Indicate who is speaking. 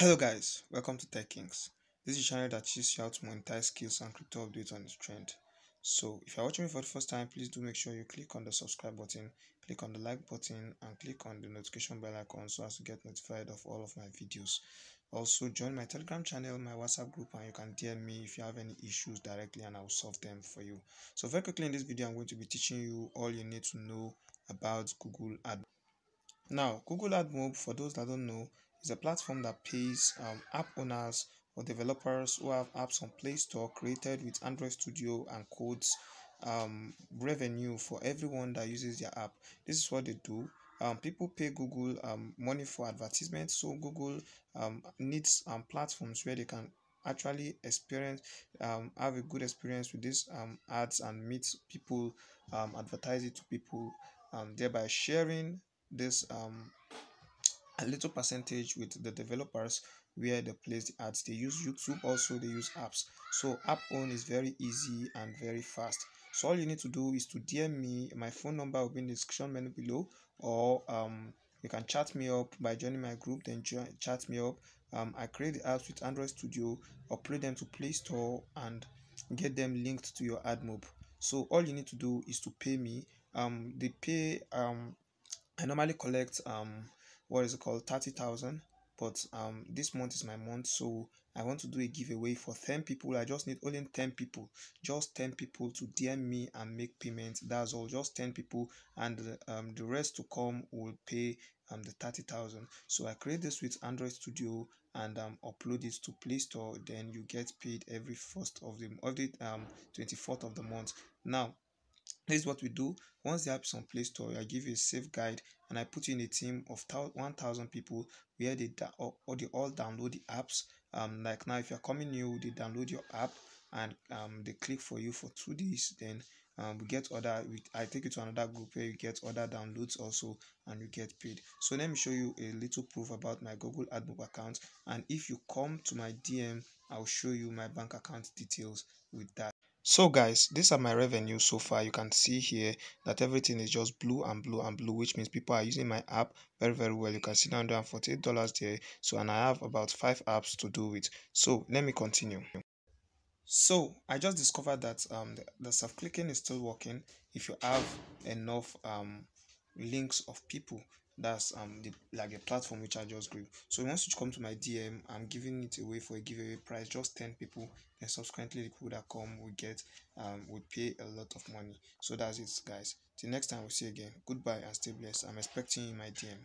Speaker 1: Hello guys, welcome to Tech Kings. This is a channel that teaches you how to monetize skills and crypto updates on its trend. So if you're watching me for the first time, please do make sure you click on the subscribe button, click on the like button and click on the notification bell icon so as to get notified of all of my videos. Also join my telegram channel, my WhatsApp group and you can DM me if you have any issues directly and I will solve them for you. So very quickly in this video, I'm going to be teaching you all you need to know about Google Ad. Now, Google AdMob, for those that don't know, is a platform that pays um, app owners or developers who have apps on Play Store created with Android Studio and codes um, revenue for everyone that uses their app. This is what they do. Um, people pay Google um, money for advertisements, so Google um, needs um, platforms where they can actually experience um, have a good experience with these um, ads and meet people um, advertise it to people um, thereby sharing this um, a little percentage with the developers where they place the ads they use youtube also they use apps. So app own is very easy and very fast. So all you need to do is to dm me. My phone number will be in the description menu below. Or um you can chat me up by joining my group then join, chat me up. Um i create the apps with android studio upload them to play store and get them linked to your admob so all you need to do is to pay me. Um they pay um i normally collect um what is it called 30,000 but um this month is my month so I want to do a giveaway for 10 people. I just need only 10 people just 10 people to DM me and make payment. That's all just 10 people. And um, the rest to come will pay um, the 30,000 so I create this with Android Studio and um, upload it to Play Store. Then you get paid every first of the every um 24th of the month. Now this is what we do. Once the app is on play store i give you a safe guide and i put you in a team of 1000 people where they or, or they all download the apps. Um like now if you're coming new they download your app and um they click for you for two days. Then um, we get other we, i take you to another group where you get other downloads also and you get paid. So let me show you a little proof about my google admob account. And if you come to my dm i'll show you my bank account details with that so guys these are my revenue so far. You can see here that everything is just blue and blue and blue which means people are using my app very very well. You can see 948 dollars there. So and i have about five apps to do it so let me continue. So i just discovered that um the, the self clicking is still working if you have enough um links of people that's um the like a platform which i just grew. So once you come to my dm i'm giving it away for a giveaway price just 10 people. Then subsequently the people that come will get um will pay a lot of money. So that's it guys. Till next time we'll see you again. Goodbye and stay blessed. I'm expecting you in my dm